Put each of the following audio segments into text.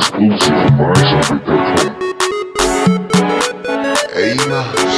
Exclusive from MySongBit.com. Amos, make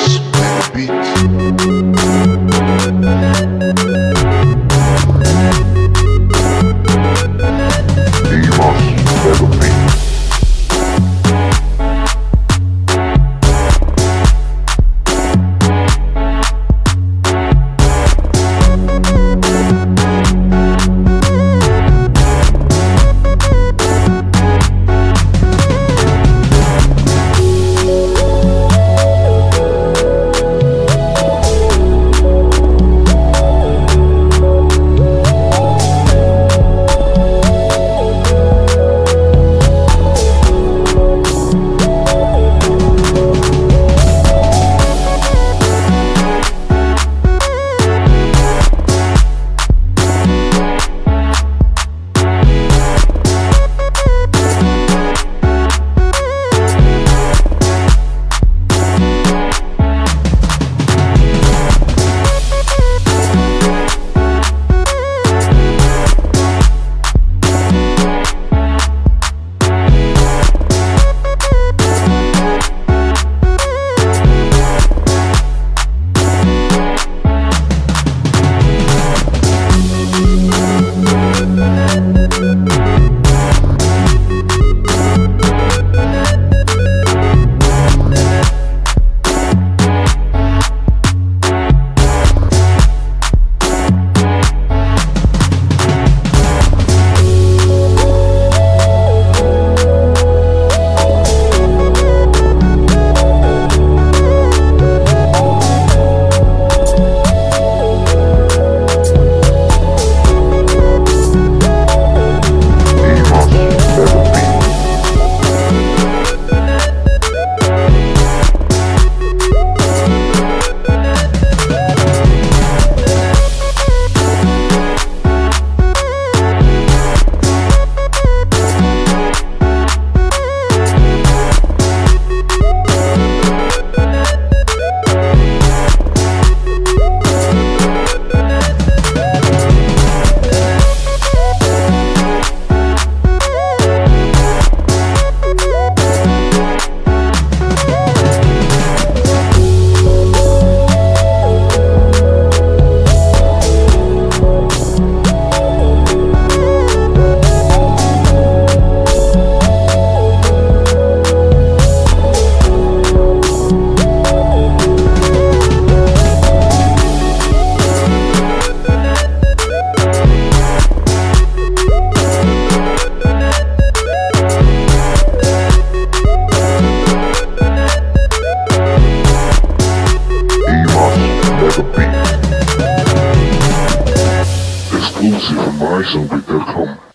Exclusive from MySongBit.com.